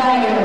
fire.